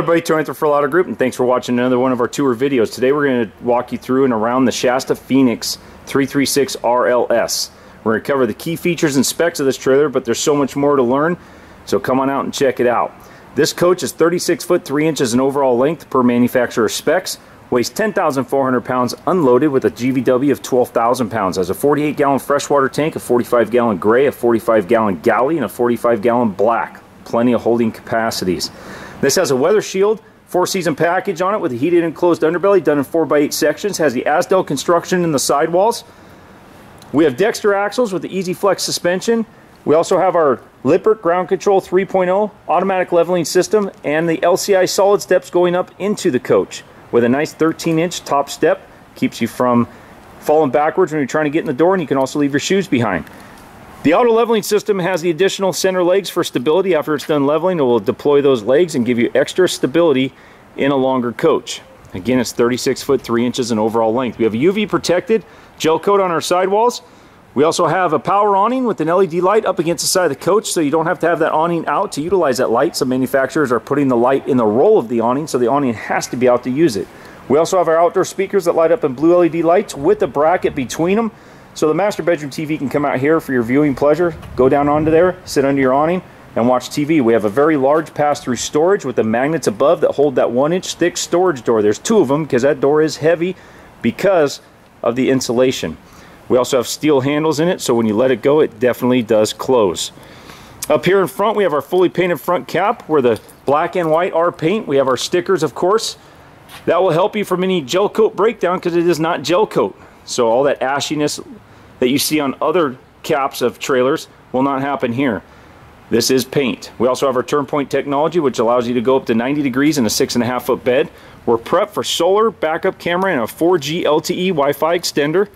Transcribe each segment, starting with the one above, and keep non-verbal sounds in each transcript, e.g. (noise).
Everybody, Tony Referral Auto Group and thanks for watching another one of our tour videos. Today we're going to walk you through and around the Shasta Phoenix 336 RLS. We're going to cover the key features and specs of this trailer, but there's so much more to learn, so come on out and check it out. This coach is 36 foot 3 inches in overall length per manufacturer specs, weighs 10,400 pounds unloaded with a GVW of 12,000 pounds, has a 48 gallon freshwater tank, a 45 gallon gray, a 45 gallon galley, and a 45 gallon black. Plenty of holding capacities. This has a weather shield, four season package on it with a heated enclosed underbelly done in 4x8 sections. Has the Azdel construction in the sidewalls. We have Dexter axles with the Easy Flex suspension. We also have our Lippert ground control 3.0 automatic leveling system and the LCI solid steps going up into the coach with a nice 13 inch top step. Keeps you from falling backwards when you're trying to get in the door and you can also leave your shoes behind. The auto leveling system has the additional center legs for stability. After it's done leveling, it will deploy those legs and give you extra stability in a longer coach. Again, it's 36 foot 3 inches in overall length. We have a UV protected gel coat on our sidewalls. We also have a power awning with an LED light up against the side of the coach so you don't have to have that awning out to utilize that light. Some manufacturers are putting the light in the roll of the awning so the awning has to be out to use it. We also have our outdoor speakers that light up in blue LED lights with a bracket between them so the master bedroom TV can come out here for your viewing pleasure. Go down onto there, sit under your awning, and watch TV. We have a very large pass-through storage with the magnets above that hold that one-inch thick storage door. There's two of them because that door is heavy because of the insulation. We also have steel handles in it, so when you let it go, it definitely does close. Up here in front, we have our fully painted front cap where the black and white are paint. We have our stickers, of course. That will help you from any gel coat breakdown because it is not gel coat. So all that ashiness that you see on other caps of trailers will not happen here. This is paint. We also have our turn point technology, which allows you to go up to 90 degrees in a six and a half foot bed. We're prepped for solar, backup camera, and a 4G LTE Wi-Fi extender.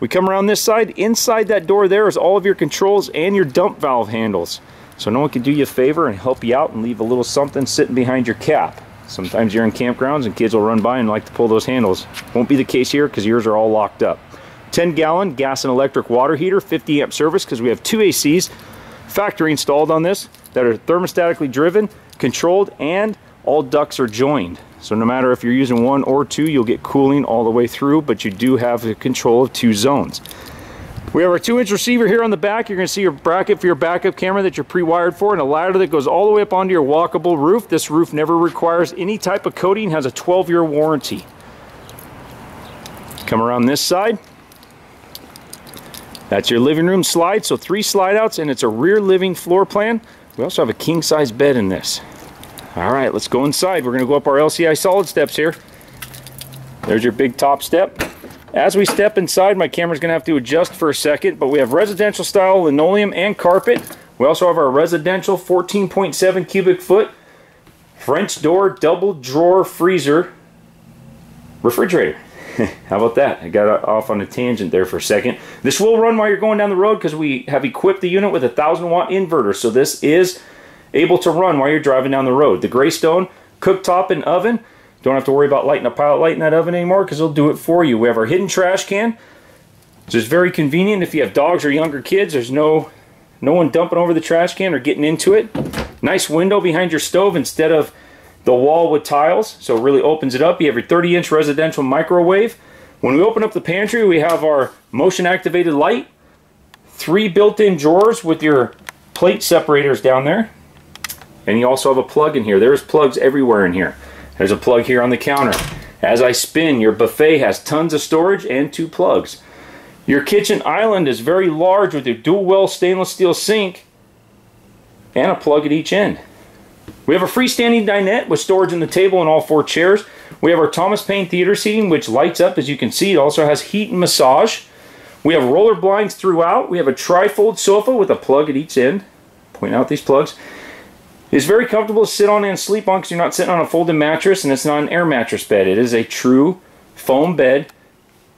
We come around this side. Inside that door there is all of your controls and your dump valve handles. So no one can do you a favor and help you out and leave a little something sitting behind your cap. Sometimes you're in campgrounds and kids will run by and like to pull those handles. Won't be the case here because yours are all locked up. 10 gallon gas and electric water heater, 50 amp service because we have two ACs factory installed on this that are thermostatically driven, controlled, and all ducts are joined. So no matter if you're using one or two, you'll get cooling all the way through, but you do have the control of two zones. We have our two inch receiver here on the back. You're gonna see your bracket for your backup camera that you're pre-wired for and a ladder that goes all the way up onto your walkable roof. This roof never requires any type of coating, has a 12 year warranty. Come around this side. That's your living room slide, so three slide outs and it's a rear living floor plan. We also have a king size bed in this. All right, let's go inside. We're gonna go up our LCI solid steps here. There's your big top step. As we step inside, my camera's gonna have to adjust for a second, but we have residential style linoleum and carpet. We also have our residential 14.7 cubic foot French door double drawer freezer refrigerator. (laughs) How about that? I got off on a tangent there for a second. This will run while you're going down the road because we have equipped the unit with a 1000 watt inverter. So this is able to run while you're driving down the road. The Greystone cooktop and oven. Don't have to worry about lighting a pilot light in that oven anymore because it'll do it for you. We have our hidden trash can. Which is very convenient if you have dogs or younger kids. There's no no one dumping over the trash can or getting into it. Nice window behind your stove instead of the wall with tiles, so it really opens it up. You have your 30 inch residential microwave. When we open up the pantry, we have our motion activated light, three built-in drawers with your plate separators down there. And you also have a plug in here. There's plugs everywhere in here. There's a plug here on the counter. As I spin, your buffet has tons of storage and two plugs. Your kitchen island is very large with a dual well stainless steel sink and a plug at each end. We have a freestanding dinette with storage in the table and all four chairs. We have our Thomas Payne theater seating, which lights up, as you can see. It also has heat and massage. We have roller blinds throughout. We have a trifold sofa with a plug at each end. Point out these plugs. It's very comfortable to sit on and sleep on because you're not sitting on a folded mattress and it's not an air mattress bed. It is a true foam bed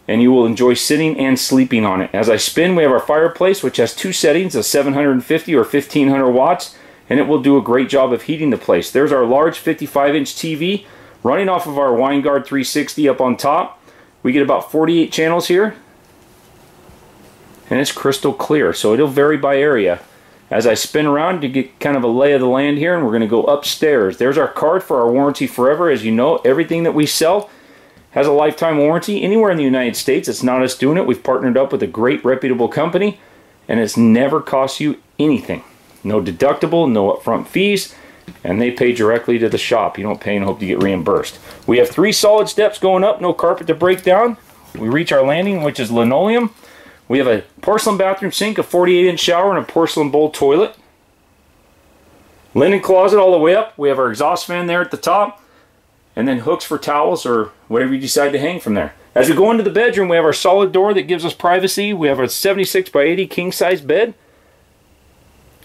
and you will enjoy sitting and sleeping on it. As I spin, we have our fireplace, which has two settings, a 750 or 1500 watts and it will do a great job of heating the place. There's our large 55 inch TV running off of our Winegard 360 up on top. We get about 48 channels here and it's crystal clear so it'll vary by area as I spin around to get kind of a lay of the land here and we're going to go upstairs. There's our card for our warranty forever. As you know, everything that we sell has a lifetime warranty anywhere in the United States. It's not us doing it. We've partnered up with a great reputable company and it's never cost you anything. No deductible, no upfront fees, and they pay directly to the shop. You don't pay and hope to get reimbursed. We have three solid steps going up, no carpet to break down. We reach our landing, which is linoleum. We have a porcelain bathroom sink, a 48 inch shower, and a porcelain bowl toilet. Linen closet all the way up. We have our exhaust fan there at the top. And then hooks for towels or whatever you decide to hang from there. As we go into the bedroom, we have our solid door that gives us privacy. We have a 76 by 80 king size bed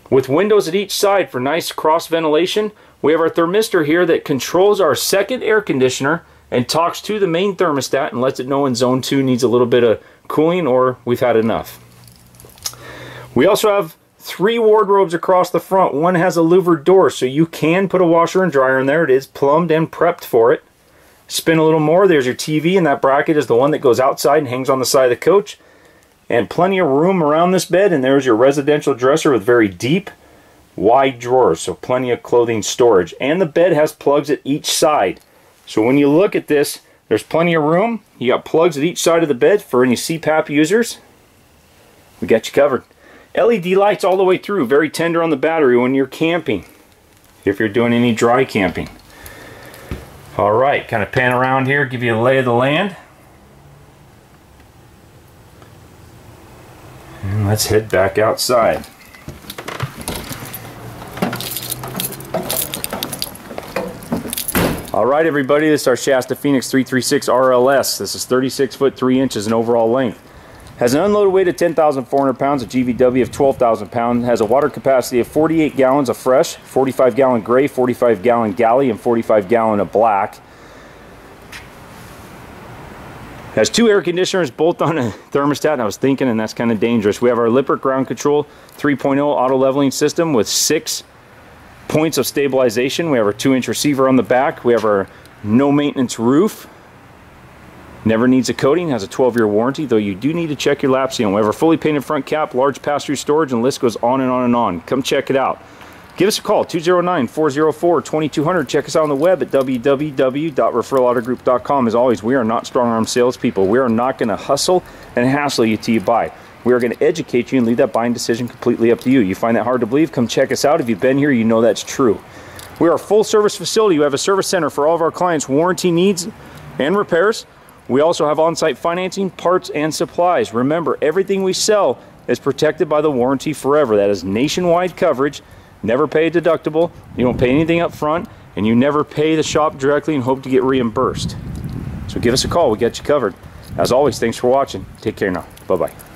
with windows at each side for nice cross ventilation. We have our thermistor here that controls our second air conditioner and talks to the main thermostat and lets it know when zone 2 needs a little bit of cooling or we've had enough. We also have three wardrobes across the front. One has a louvered door so you can put a washer and dryer in there. It is plumbed and prepped for it. Spin a little more, there's your TV and that bracket is the one that goes outside and hangs on the side of the coach. And plenty of room around this bed and there's your residential dresser with very deep wide drawers so plenty of clothing storage and the bed has plugs at each side so when you look at this there's plenty of room. You got plugs at each side of the bed for any CPAP users. We got you covered. LED lights all the way through. Very tender on the battery when you're camping. If you're doing any dry camping. Alright, kind of pan around here, give you a lay of the land. And let's head back outside. All right, everybody, this is our Shasta Phoenix 336 RLS. This is 36 foot 3 inches in overall length. Has an unloaded weight of 10,400 pounds, a GVW of 12,000 pounds, has a water capacity of 48 gallons of fresh, 45 gallon gray, 45 gallon galley, and 45 gallon of black. Has two air conditioners, both on a thermostat, and I was thinking, and that's kind of dangerous. We have our Lippert ground control 3.0 auto leveling system with six points of stabilization. We have our two inch receiver on the back. We have our no maintenance roof. Never needs a coating, has a 12 year warranty, though you do need to check your lap seal. We have our fully painted front cap, large pass-through storage, and the list goes on and on and on. Come check it out. Give us a call, 209-404-2200. Check us out on the web at www.referralautogroup.com. As always, we are not strong-arm salespeople. We are not going to hustle and hassle you till you buy. We are going to educate you and leave that buying decision completely up to you. You find that hard to believe? Come check us out. If you've been here, you know that's true. We are a full service facility. We have a service center for all of our clients' warranty needs and repairs. We also have on-site financing, parts, and supplies. Remember, everything we sell is protected by the warranty forever. That is nationwide coverage. Never pay a deductible. You don't pay anything up front, and you never pay the shop directly and hope to get reimbursed. So give us a call. We got you covered. As always, thanks for watching. Take care now. Bye-bye.